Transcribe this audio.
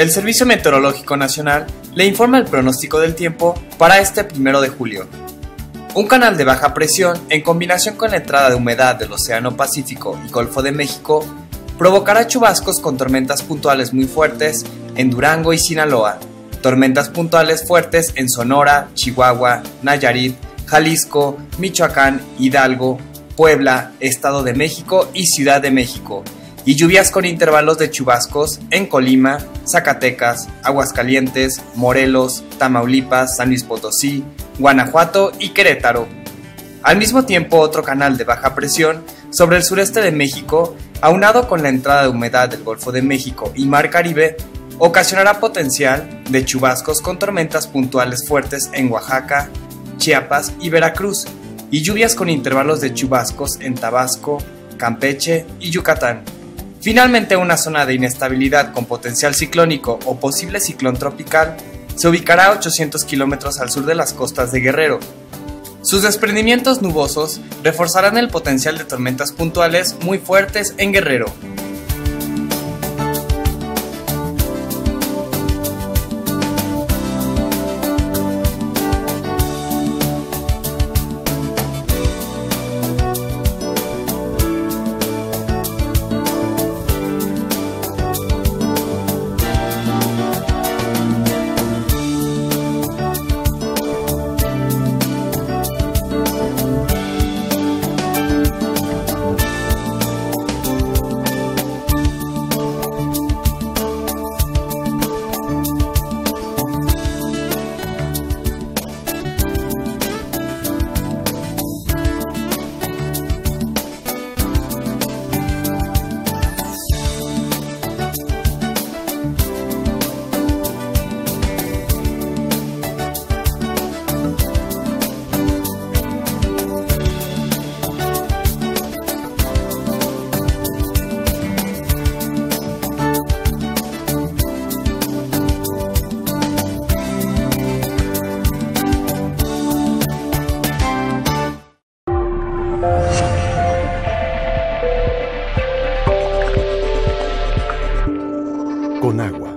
el Servicio Meteorológico Nacional le informa el pronóstico del tiempo para este primero de julio. Un canal de baja presión, en combinación con la entrada de humedad del Océano Pacífico y Golfo de México, provocará chubascos con tormentas puntuales muy fuertes en Durango y Sinaloa, tormentas puntuales fuertes en Sonora, Chihuahua, Nayarit, Jalisco, Michoacán, Hidalgo, Puebla, Estado de México y Ciudad de México, y lluvias con intervalos de chubascos en Colima, Zacatecas, Aguascalientes, Morelos, Tamaulipas, San Luis Potosí, Guanajuato y Querétaro. Al mismo tiempo, otro canal de baja presión sobre el sureste de México, aunado con la entrada de humedad del Golfo de México y Mar Caribe, ocasionará potencial de chubascos con tormentas puntuales fuertes en Oaxaca, Chiapas y Veracruz, y lluvias con intervalos de chubascos en Tabasco, Campeche y Yucatán. Finalmente, una zona de inestabilidad con potencial ciclónico o posible ciclón tropical se ubicará a 800 kilómetros al sur de las costas de Guerrero. Sus desprendimientos nubosos reforzarán el potencial de tormentas puntuales muy fuertes en Guerrero. con agua.